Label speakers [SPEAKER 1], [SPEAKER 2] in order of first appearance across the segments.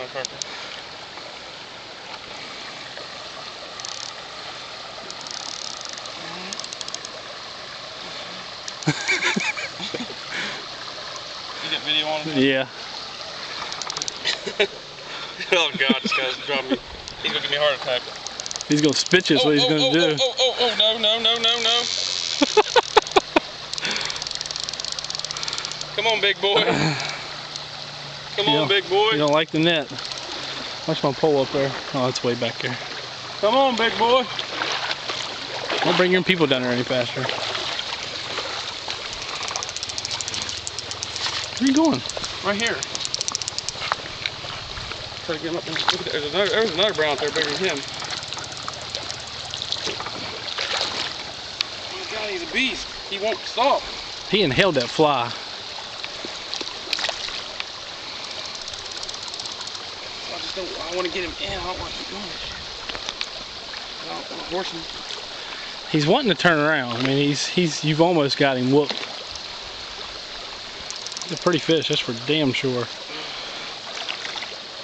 [SPEAKER 1] on purpose. you got video on him?
[SPEAKER 2] Yeah.
[SPEAKER 1] oh god, this guy's dropping me. He's gonna give me a heart attack.
[SPEAKER 2] He's gonna spit you, is
[SPEAKER 1] oh,
[SPEAKER 2] what he's
[SPEAKER 1] oh, oh,
[SPEAKER 2] gonna
[SPEAKER 1] oh,
[SPEAKER 2] do.
[SPEAKER 1] Oh, oh, oh, oh, no, no, no, no, no. Come on, big boy. Come
[SPEAKER 2] You
[SPEAKER 1] on, big boy.
[SPEAKER 2] You don't like the net. Watch my pole up there. Oh, it's way back there.
[SPEAKER 1] Come on, big boy.
[SPEAKER 2] Don't bring your people down there any faster. Where are you going?
[SPEAKER 1] Right here. Try to get him up. Look at. There's another, there's another brown out there bigger than him. Oh god, he's a beast. He won't stop.
[SPEAKER 2] He inhaled that fly.
[SPEAKER 1] I just don't, I want to get him in. I don't want to keep shit. I don't want to horse him.
[SPEAKER 2] He's wanting to turn around. I mean, he's he's you've almost got him whooped. He's a pretty fish, that's for damn sure.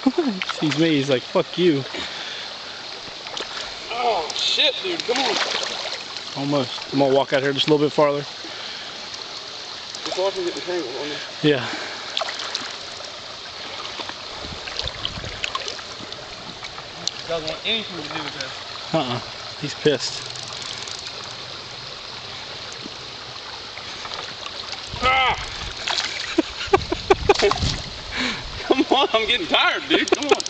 [SPEAKER 2] he sees me, he's like, fuck you.
[SPEAKER 1] Oh shit, dude. Come on.
[SPEAKER 2] Almost. I'm gonna walk out here just a little bit farther.
[SPEAKER 1] Just watch him get entangled on me.
[SPEAKER 2] Yeah.
[SPEAKER 1] Doesn't want anything to do with this.
[SPEAKER 2] Uh-uh. He's pissed.
[SPEAKER 1] Ah! Come on, I'm getting tired, dude. Come on.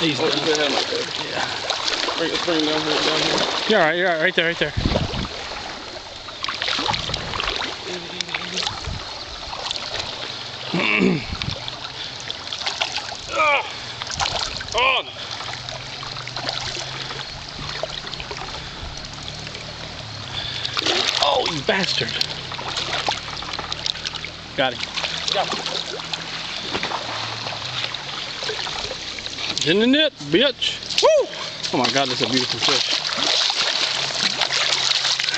[SPEAKER 2] He's
[SPEAKER 1] Oh,
[SPEAKER 2] done.
[SPEAKER 1] put him up.
[SPEAKER 2] Yeah.
[SPEAKER 1] Bring, let's bring him down here, down here.
[SPEAKER 2] You're alright, you're alright, right there, right there.
[SPEAKER 1] On!
[SPEAKER 2] Oh, you bastard. Got him.
[SPEAKER 1] Yeah.
[SPEAKER 2] He's in the net, bitch. Woo! Oh my god, that's a beautiful fish.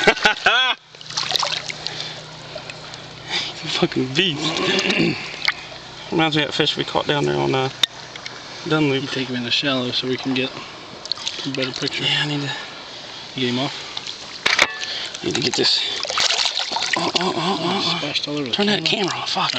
[SPEAKER 1] Fucking beast. Reminds me of that fish we caught down there on uh, Dunloup.
[SPEAKER 2] Take him in the shallow so we can get a better picture.
[SPEAKER 1] Yeah, I need to,
[SPEAKER 2] get him off?
[SPEAKER 1] need to get this. Oh, oh, oh, oh, oh.
[SPEAKER 2] Splashed all over the
[SPEAKER 1] Turn that
[SPEAKER 2] camera.
[SPEAKER 1] camera off. Fuck.